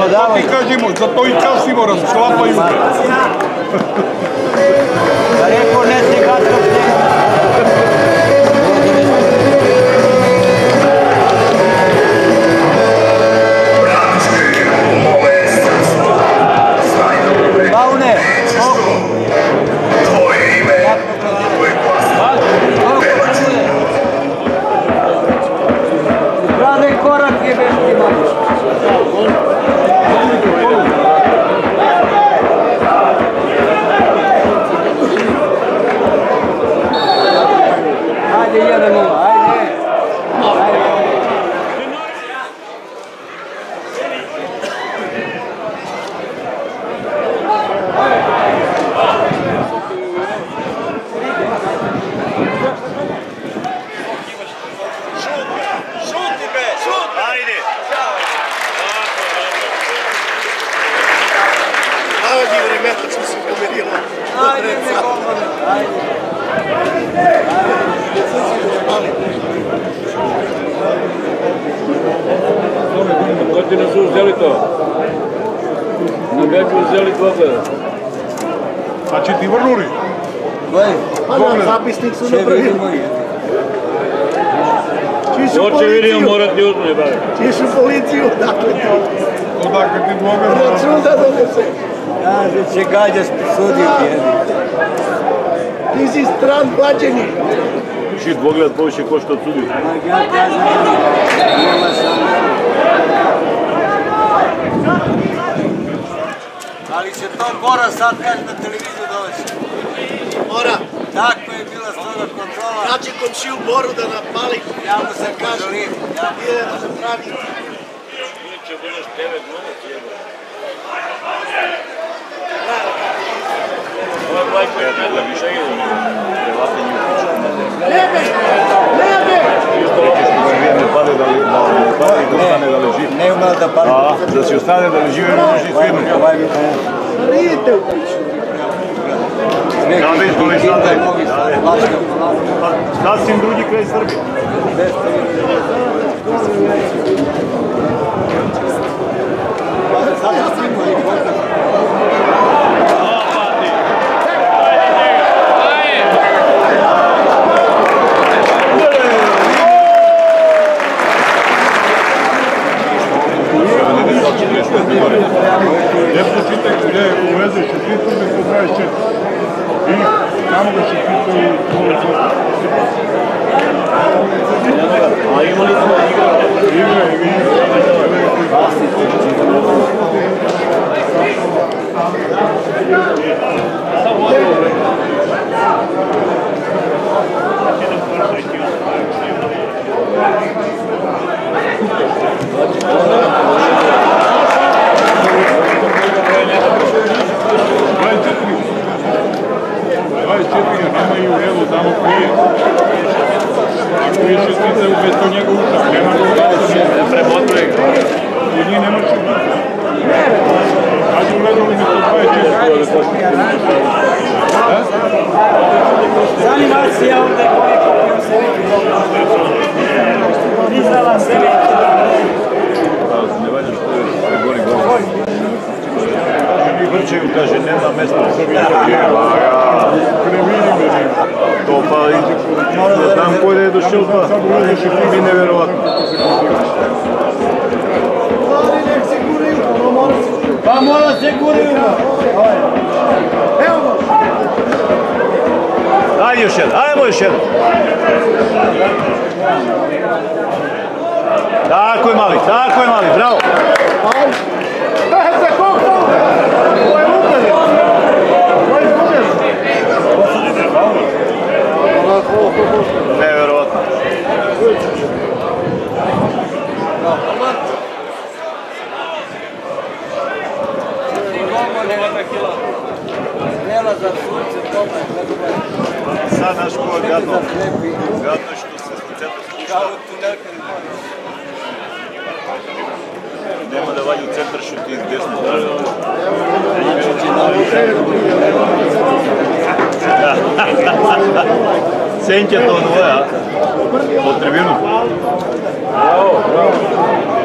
Pa to ti kažemo, zato i kasnimo, rasklapaju. Ja rekao ne se ти не са взели това. Не бяха взели двата. Значи ти върнули? Гледам. Записник са направили. Чишу полицию. морат не отмай, бе. Чишу полицию, отдакle ти. Отдакle ти Бога. Рачуда донесе. Каже, че гадя судим едни. Ти си стран плачени. Ши двоглед повече кошта от судим. Ма гад, аз Ali će to Bora sad kaže na televiziju dovesti. Mora. Tako je bila stroga kontrola. Naći komšiju Boru da napali. Ja mu se poželim. Ja mu se pravi. Će budeš 9 minuta jebe. Ovo je Blajko je predla više ide. Prevatanje u kuću. Nebe! Nebe! Ostane da leži. ne umela da pali. A, da si ostane da leži, ne možeš. Ovaj mi Ridite u sada. polako. Pa, sasvim drugi kraj Srbije. Bez televizije. Sad je slimo i pokaz. Lijepo čitaj gdje uvezeš i ti tu se 24. I tamo ga se pitaju A imali smo Je šestica u to njega ušao, nema ga Premotuje ga. I njih nema četiri. Kažu gledali mi to 24. Animacija ovdje koliko pio se neki Izdala se Ne valja što je sve gori gori. Vrčeju kaže nema mesta u Srbiji. To pa i tam ko da je došao pa mi neverovatno. Mladi nek se guraju, ono mora se... Pa mora se guraju. Evo! Ajde još jedan, ajmo još jedan. Tako je mali, tako je mali, bravo. неговата кила. Смела за слънце, добре, добре. Сега знаеш кой е гадно. Гадно, що се с лицето слуша. Няма да вади от център, ще ти издесно даже. Сенкето онова, а? От трибината. Браво, браво.